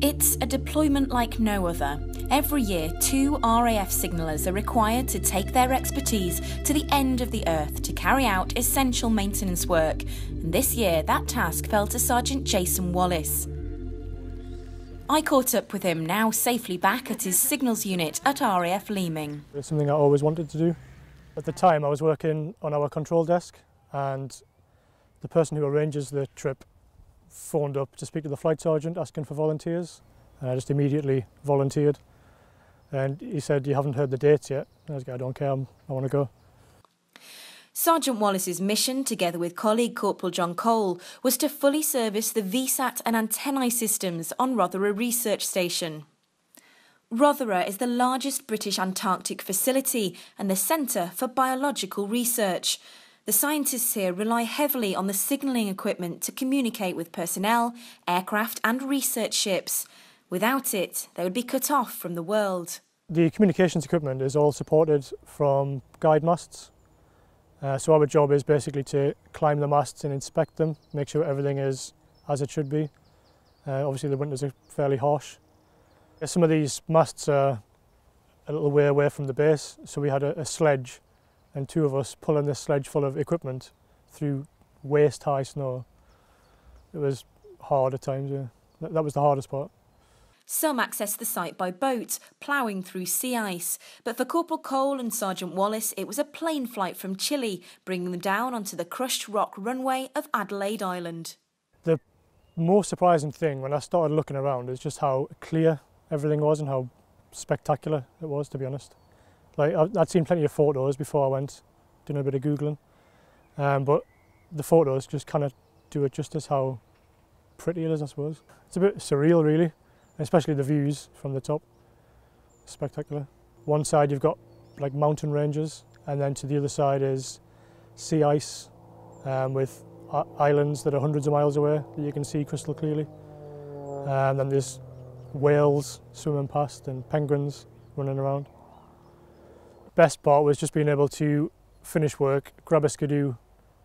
It's a deployment like no other. Every year, two RAF signallers are required to take their expertise to the end of the earth to carry out essential maintenance work. And this year, that task fell to Sergeant Jason Wallace. I caught up with him, now safely back at his signals unit at RAF Leeming. It's something I always wanted to do. At the time, I was working on our control desk, and the person who arranges the trip phoned up to speak to the flight sergeant asking for volunteers, and I just immediately volunteered. And he said, You haven't heard the dates yet. And I was like, I don't care, I'm, I want to go. Sergeant Wallace's mission, together with colleague Corporal John Cole, was to fully service the VSAT and antennae systems on Rothera Research Station. Rothera is the largest British Antarctic facility and the centre for biological research. The scientists here rely heavily on the signalling equipment to communicate with personnel, aircraft, and research ships. Without it, they would be cut off from the world. The communications equipment is all supported from guyed masts. Uh, so our job is basically to climb the masts and inspect them, make sure everything is as it should be. Uh, obviously the winters are fairly harsh. Some of these masts are a little way away from the base, so we had a, a sledge and two of us pulling this sledge full of equipment through waist high snow. It was hard at times, yeah. That, that was the hardest part. Some access the site by boat, ploughing through sea ice. But for Corporal Cole and Sergeant Wallace, it was a plane flight from Chile, bringing them down onto the crushed rock runway of Adelaide Island. The most surprising thing when I started looking around is just how clear everything was and how spectacular it was, to be honest. Like I'd seen plenty of photos before I went, doing a bit of googling, um, but the photos just kind of do it justice how pretty it is, I suppose. It's a bit surreal, really, especially the views from the top. Spectacular. One side you've got like mountain ranges, and then to the other side is sea ice um, with islands that are hundreds of miles away that you can see crystal clearly. And then there's whales swimming past and penguins running around best part was just being able to finish work, grab a skidoo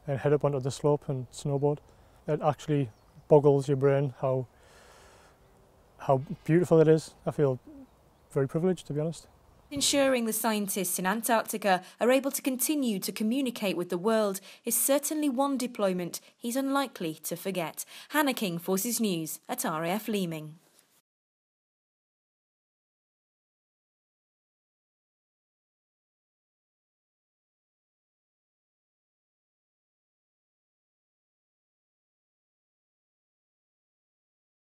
and head up onto the slope and snowboard. It actually boggles your brain how how beautiful it is. I feel very privileged to be honest. Ensuring the scientists in Antarctica are able to continue to communicate with the world is certainly one deployment he's unlikely to forget. Hannah King, Forces News at RAF Leeming.